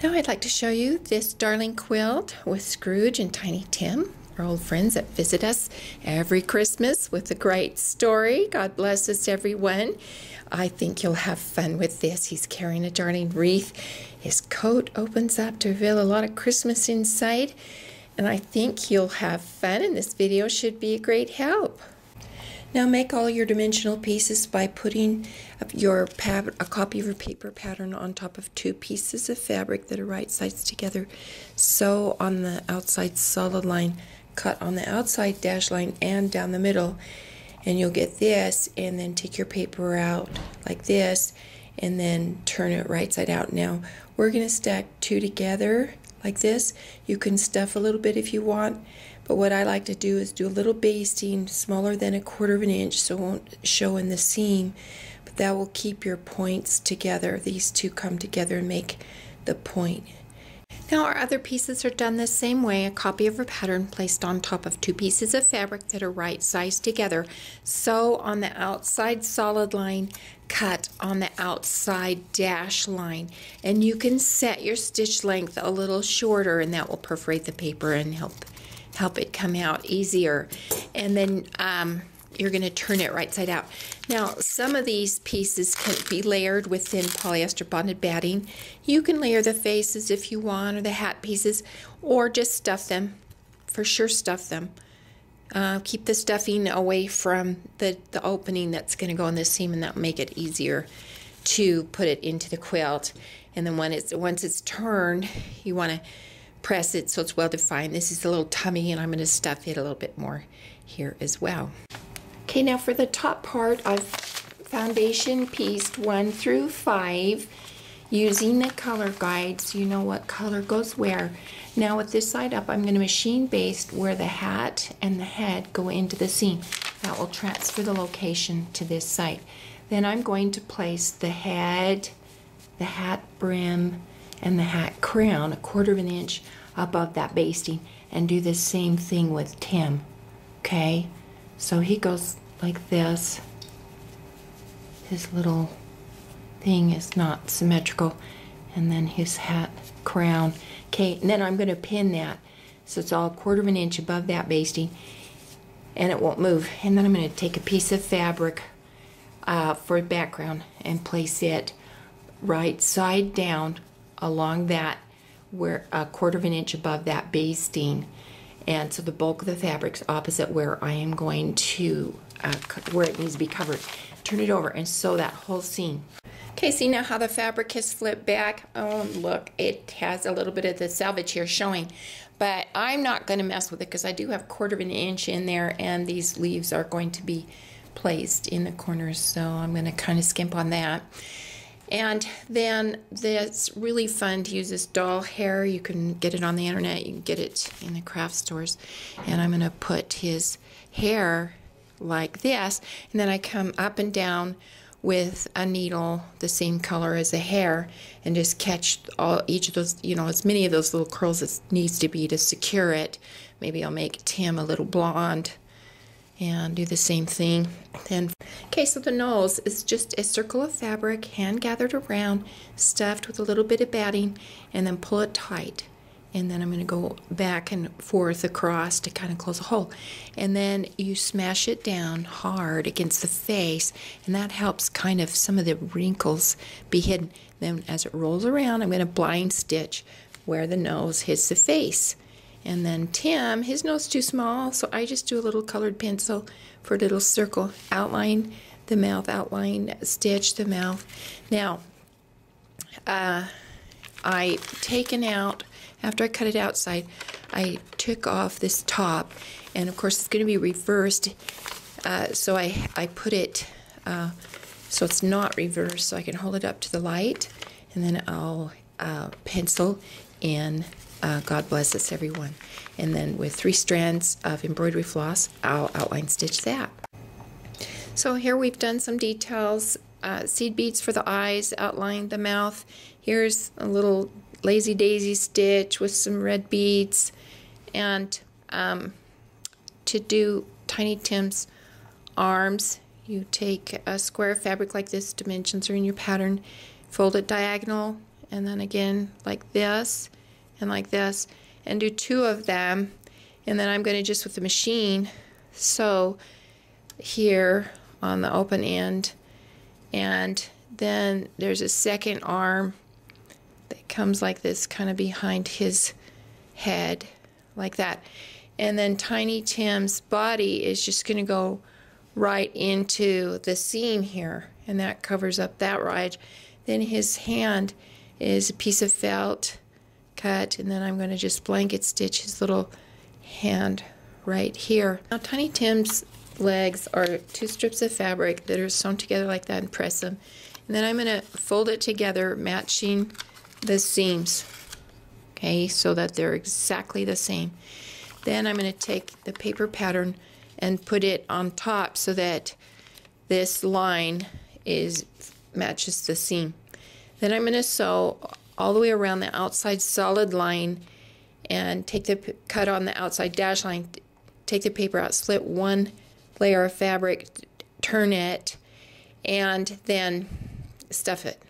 Now I'd like to show you this darling quilt with Scrooge and Tiny Tim, our old friends that visit us every Christmas with a great story. God bless us, everyone. I think you'll have fun with this. He's carrying a darling wreath. His coat opens up to reveal a lot of Christmas inside. And I think you'll have fun, and this video should be a great help. Now make all your dimensional pieces by putting your a copy of your paper pattern on top of two pieces of fabric that are right sides together. Sew on the outside solid line, cut on the outside dash line and down the middle. And you'll get this and then take your paper out like this and then turn it right side out. Now we're going to stack two together like this. You can stuff a little bit if you want but what I like to do is do a little basting smaller than a quarter of an inch so it won't show in the seam. But that will keep your points together. These two come together and make the point. Now our other pieces are done the same way, a copy of a pattern placed on top of two pieces of fabric that are right sized together. Sew on the outside solid line, cut on the outside dash line. And you can set your stitch length a little shorter and that will perforate the paper and help help it come out easier. And then um, you're going to turn it right side out. Now, some of these pieces can be layered with thin polyester bonded batting. You can layer the faces if you want, or the hat pieces, or just stuff them. For sure, stuff them. Uh, keep the stuffing away from the, the opening that's going to go in the seam, and that will make it easier to put it into the quilt. And then when it's once it's turned, you want to press it so it's well defined. This is a little tummy and I'm going to stuff it a little bit more here as well. Okay, now for the top part, I've foundation pieced one through five using the color guide so you know what color goes where. Now with this side up, I'm going to machine baste where the hat and the head go into the seam. That will transfer the location to this side. Then I'm going to place the head, the hat brim, and the hat crown a quarter of an inch above that basting and do the same thing with Tim. Okay, so he goes like this. His little thing is not symmetrical, and then his hat crown. Okay, and then I'm going to pin that so it's all a quarter of an inch above that basting and it won't move. And then I'm going to take a piece of fabric uh, for background and place it right side down along that where a quarter of an inch above that basting and so the bulk of the fabric's opposite where I am going to uh, where it needs to be covered. Turn it over and sew that whole seam. Okay see now how the fabric has flipped back? Oh look it has a little bit of the selvage here showing. But I'm not going to mess with it because I do have a quarter of an inch in there and these leaves are going to be placed in the corners. So I'm going to kind of skimp on that and then that's really fun to use this doll hair. You can get it on the internet, you can get it in the craft stores. And I'm going to put his hair like this, and then I come up and down with a needle the same color as the hair and just catch all each of those you know as many of those little curls as needs to be to secure it maybe I'll make Tim a little blonde and do the same thing. Then okay so the nose is just a circle of fabric hand gathered around stuffed with a little bit of batting and then pull it tight. And then I'm going to go back and forth across to kind of close a hole. And then you smash it down hard against the face and that helps kind of some of the wrinkles be hidden. Then as it rolls around I'm going to blind stitch where the nose hits the face and then Tim, his nose is too small, so I just do a little colored pencil for a little circle. Outline the mouth, outline, stitch the mouth. Now, uh, I taken out, after I cut it outside, I took off this top, and of course it's going to be reversed, uh, so I, I put it uh, so it's not reversed, so I can hold it up to the light, and then I'll uh, pencil in uh, God bless us, everyone. And then with three strands of embroidery floss, I'll outline stitch that. So here we've done some details, uh, seed beads for the eyes, outline the mouth. Here's a little lazy daisy stitch with some red beads. And um, to do Tiny Tim's arms, you take a square of fabric like this, dimensions are in your pattern, fold it diagonal and then again like this and like this and do two of them and then I'm going to just with the machine sew here on the open end and then there's a second arm that comes like this kind of behind his head like that. And then Tiny Tim's body is just going to go right into the seam here and that covers up that right then his hand is a piece of felt cut and then I'm going to just blanket stitch his little hand right here. Now Tiny Tim's legs are two strips of fabric that are sewn together like that and press them. And then I'm going to fold it together matching the seams. Okay, so that they're exactly the same. Then I'm going to take the paper pattern and put it on top so that this line is matches the seam. Then I'm going to sew all the way around the outside solid line and take the cut on the outside dash line, take the paper out, slit one layer of fabric, turn it, and then stuff it.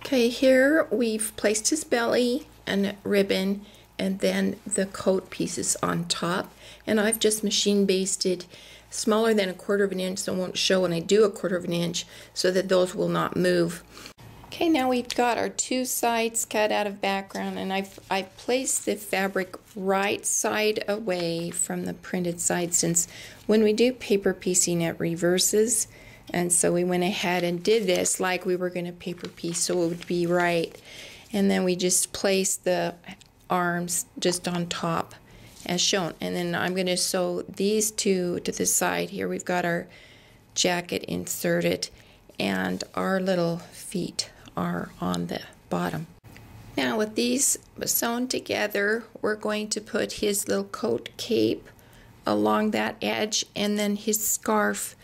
Okay, here we've placed his belly and ribbon and then the coat pieces on top. And I've just machine basted smaller than a quarter of an inch so it won't show when I do a quarter of an inch so that those will not move. Okay, now we've got our two sides cut out of background and I've, I've placed the fabric right side away from the printed side since when we do paper piecing it reverses. And so we went ahead and did this like we were going to paper piece so it would be right. And then we just placed the arms just on top as shown. And then I'm going to sew these two to the side here. We've got our jacket inserted and our little feet are on the bottom. Now with these sewn together, we're going to put his little coat cape along that edge and then his scarf,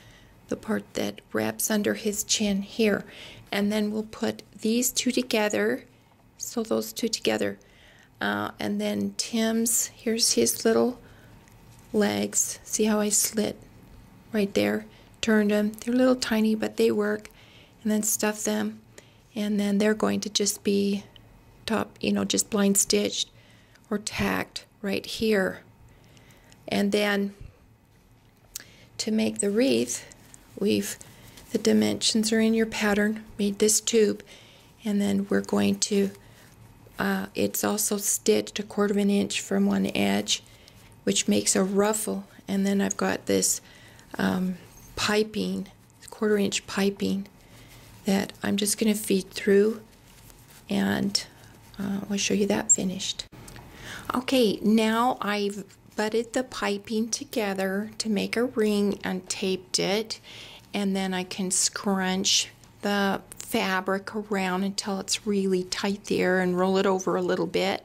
the part that wraps under his chin here. And then we'll put these two together, so those two together. Uh, and then Tim's, here's his little legs. See how I slit right there? Turned them. They're a little tiny, but they work. And then stuff them and then they're going to just be top, you know, just blind stitched or tacked right here. And then to make the wreath, we've, the dimensions are in your pattern, made this tube, and then we're going to, uh, it's also stitched a quarter of an inch from one edge, which makes a ruffle. And then I've got this um, piping, quarter inch piping that I'm just going to feed through and uh, I'll show you that finished. Okay, now I've butted the piping together to make a ring and taped it and then I can scrunch the fabric around until it's really tight there and roll it over a little bit.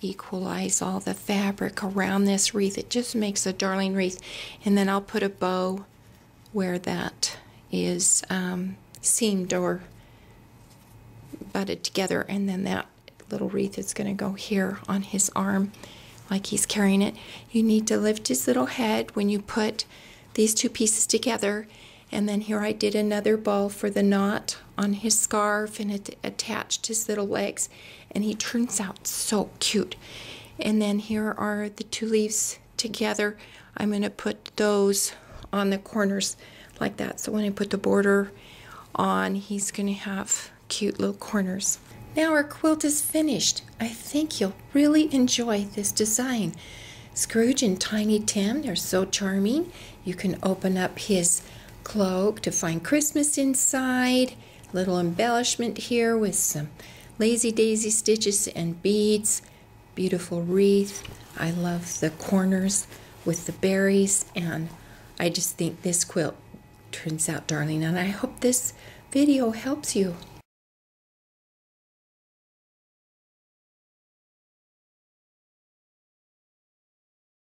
Equalize all the fabric around this wreath. It just makes a darling wreath. And then I'll put a bow where that is um, seamed or butted together and then that little wreath is going to go here on his arm like he's carrying it. You need to lift his little head when you put these two pieces together and then here I did another ball for the knot on his scarf and it attached his little legs and he turns out so cute. And then here are the two leaves together. I'm going to put those on the corners like that. So when I put the border on, he's going to have cute little corners. Now our quilt is finished. I think you'll really enjoy this design. Scrooge and Tiny Tim, they're so charming. You can open up his cloak to find Christmas inside. Little embellishment here with some lazy daisy stitches and beads. Beautiful wreath. I love the corners with the berries and I just think this quilt turns out darling and I hope this video helps you.